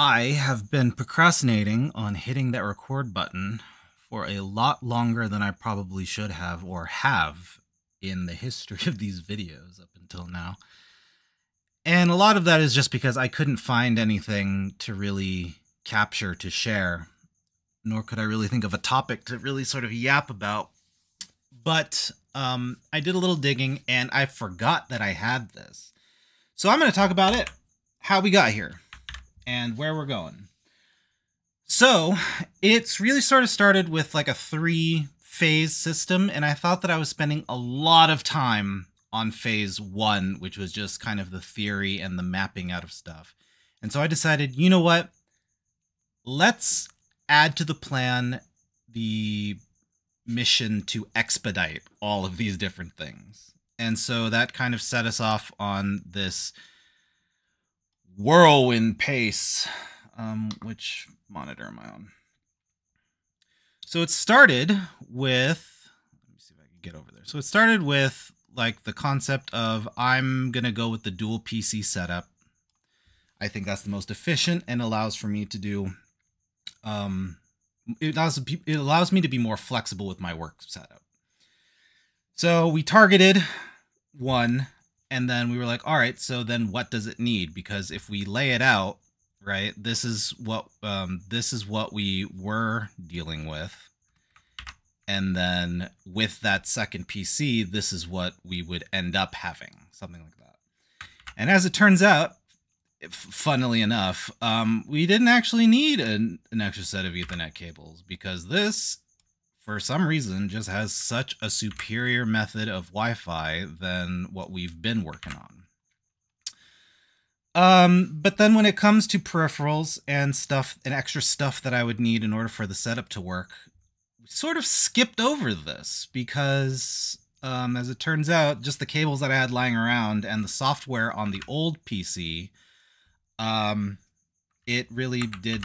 I have been procrastinating on hitting that record button for a lot longer than I probably should have or have in the history of these videos up until now. And a lot of that is just because I couldn't find anything to really capture to share, nor could I really think of a topic to really sort of yap about. But um, I did a little digging and I forgot that I had this. So I'm going to talk about it, how we got here, and where we're going. So it's really sort of started with like a three phase system, and I thought that I was spending a lot of time on phase one, which was just kind of the theory and the mapping out of stuff. And so I decided, you know what? Let's add to the plan the mission to expedite all of these different things. And so that kind of set us off on this whirlwind pace. Um, which monitor am I on? So it started with, let me see if I can get over there. So it started with like the concept of I'm to go with the dual PC setup. I think that's the most efficient and allows for me to do um it allows it allows me to be more flexible with my work setup. So we targeted one and then we were like all right so then what does it need? Because if we lay it out right this is what um, this is what we were dealing with. And then with that second pc this is what we would end up having something like that. And as it turns out funnily enough um, we didn't actually need an, an extra set of ethernet cables because this for some reason just has such a superior method of Wi-Fi than what we've been working on. Um, but then when it comes to peripherals and stuff and extra stuff that I would need in order for the setup to work, we sort of skipped over this because um, as it turns out, just the cables that I had lying around and the software on the old PC, um, it really did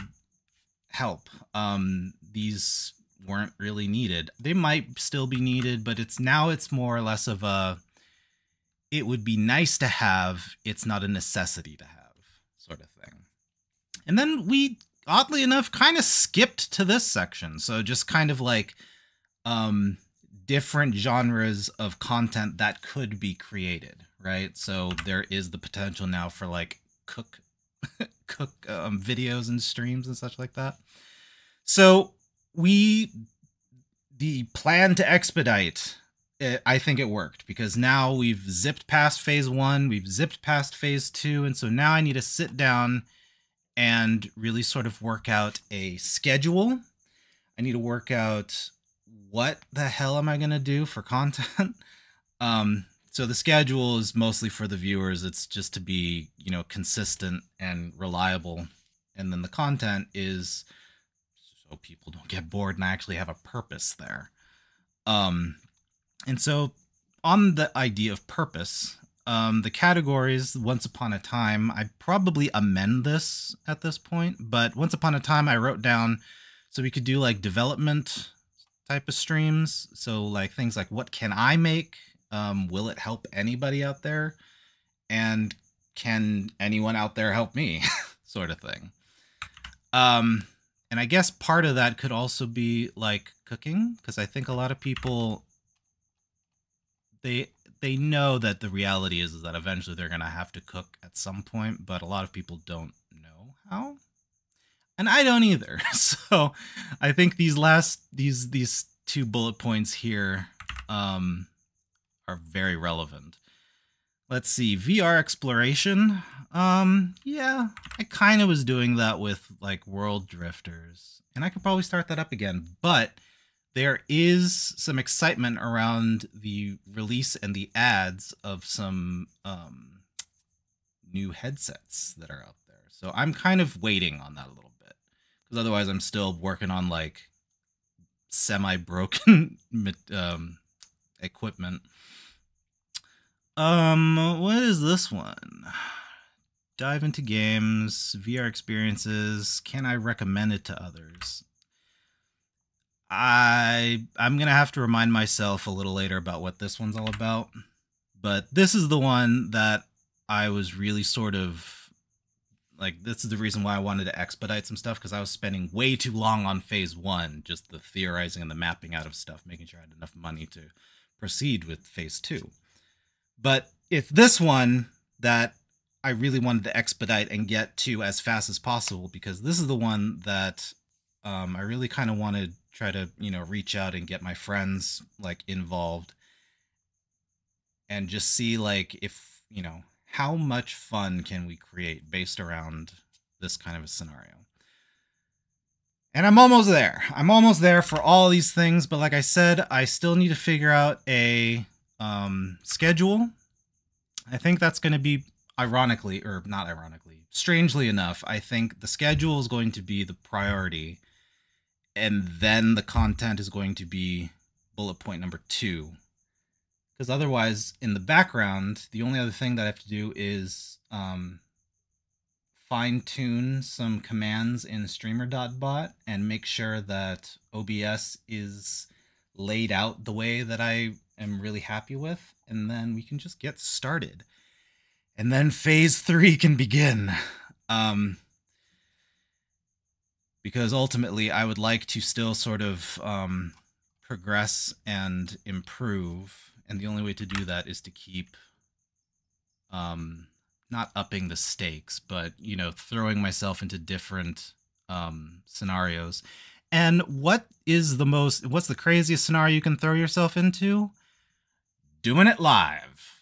help. Um, these weren't really needed. They might still be needed, but it's now it's more or less of a it would be nice to have, it's not a necessity to have sort of thing. And then we oddly enough kind of skipped to this section. So just kind of like um different genres of content that could be created, right? So there is the potential now for like cook cook um, videos and streams and such like that. So we the plan to expedite it, I think it worked because now we've zipped past phase one, we've zipped past phase two, and so now I need to sit down and really sort of work out a schedule. I need to work out what the hell am I going to do for content. um, so the schedule is mostly for the viewers. It's just to be, you know, consistent and reliable. And then the content is so people don't get bored and I actually have a purpose there. Um, and so on the idea of purpose, um, the categories once upon a time, I probably amend this at this point, but once upon a time I wrote down so we could do like development type of streams. So like things like what can I make? Um, will it help anybody out there? And can anyone out there help me? sort of thing. Um, and I guess part of that could also be like cooking, because I think a lot of people they they know that the reality is, is that eventually they're gonna have to cook at some point, but a lot of people don't know how. And I don't either. So I think these last these these two bullet points here um are very relevant. Let's see, VR exploration. Um, yeah, I kind of was doing that with like World Drifters, and I could probably start that up again. But there is some excitement around the release and the ads of some um, new headsets that are out there. So I'm kind of waiting on that a little bit because otherwise I'm still working on like semi broken um, equipment. Um, what is this one? dive into games, VR experiences. Can I recommend it to others? I I'm gonna have to remind myself a little later about what this one's all about. But this is the one that I was really sort of like this is the reason why I wanted to expedite some stuff because I was spending way too long on phase one, just the theorizing and the mapping out of stuff, making sure I had enough money to proceed with phase two. But it's this one that I really wanted to expedite and get to as fast as possible because this is the one that um, I really kind of want to try to you know reach out and get my friends like involved and just see like if you know how much fun can we create based around this kind of a scenario. And i'm almost there. I'm almost there for all these things but like i said i still need to figure out a um, schedule i think that's going to be ironically or not ironically strangely enough i think the schedule is going to be the priority and then the content is going to be bullet point number two. Because otherwise in the background the only other thing that i have to do is um, fine tune some commands in streamer.bot and make sure that obs is laid out the way that i am really happy with and then we can just get started and then phase three can begin um, because ultimately I would like to still sort of um, progress and improve, and the only way to do that is to keep um, not upping the stakes, but you know, throwing myself into different um, scenarios. And what is the most? What's the craziest scenario you can throw yourself into? Doing it live.